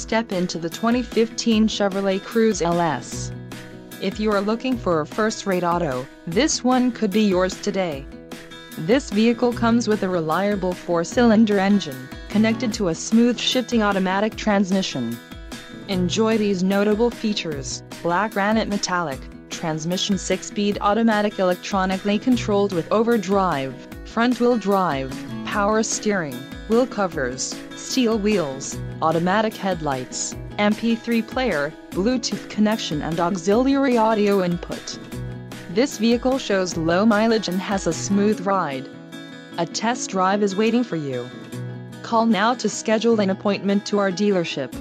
step into the 2015 Chevrolet Cruze LS. If you are looking for a first-rate auto, this one could be yours today. This vehicle comes with a reliable four-cylinder engine, connected to a smooth shifting automatic transmission. Enjoy these notable features, black granite metallic, transmission 6-speed automatic electronically controlled with overdrive, front-wheel drive, power steering, wheel covers, steel wheels, automatic headlights, MP3 player, Bluetooth connection and auxiliary audio input. This vehicle shows low mileage and has a smooth ride. A test drive is waiting for you. Call now to schedule an appointment to our dealership.